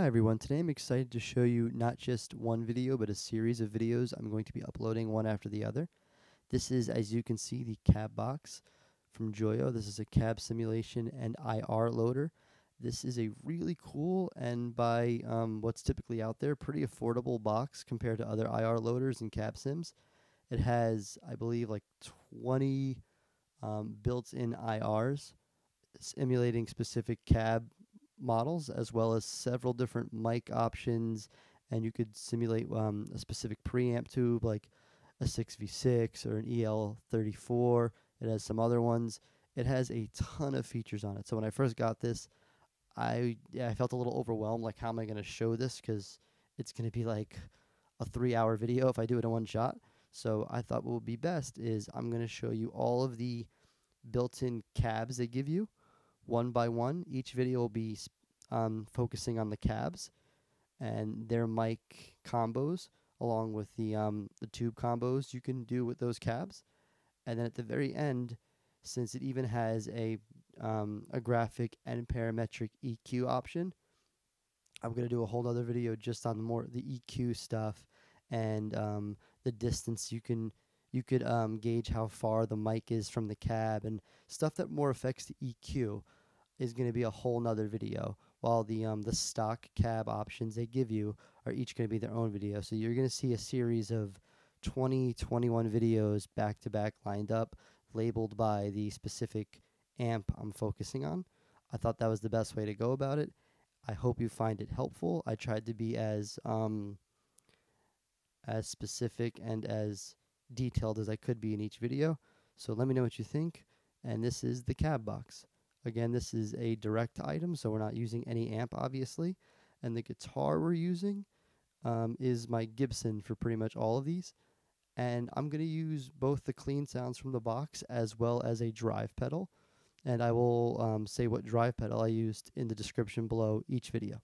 Hi everyone, today I'm excited to show you not just one video but a series of videos I'm going to be uploading one after the other. This is, as you can see, the cab box from Joyo. This is a cab simulation and IR loader. This is a really cool and by um, what's typically out there, pretty affordable box compared to other IR loaders and cab sims. It has, I believe, like 20 um, built-in IRs simulating specific cab models as well as several different mic options and you could simulate um, a specific preamp tube like a 6v6 or an el34 it has some other ones. It has a ton of features on it. So when i first got this i yeah, i felt a little overwhelmed like how am i going to show this? Because it's going to be like a three hour video if i do it in one shot. So i thought what would be best is i'm going to show you all of the built-in cabs they give you one by one. Each video will be um, focusing on the cabs and their mic combos, along with the um, the tube combos you can do with those cabs. And then at the very end, since it even has a um, a graphic and parametric EQ option, I'm gonna do a whole other video just on the more the EQ stuff and um, the distance you can you could um, gauge how far the mic is from the cab and stuff that more affects the EQ is going to be a whole nother video while the um, the stock cab options they give you are each going to be their own video. So you're going to see a series of 20 21 videos back to back lined up labeled by the specific amp I'm focusing on. I thought that was the best way to go about it. I hope you find it helpful. I tried to be as um, as specific and as detailed as I could be in each video. So let me know what you think and this is the cab box Again, this is a direct item, so we're not using any amp, obviously. And the guitar we're using um, is my Gibson for pretty much all of these. And I'm going to use both the clean sounds from the box as well as a drive pedal. And I will um, say what drive pedal I used in the description below each video.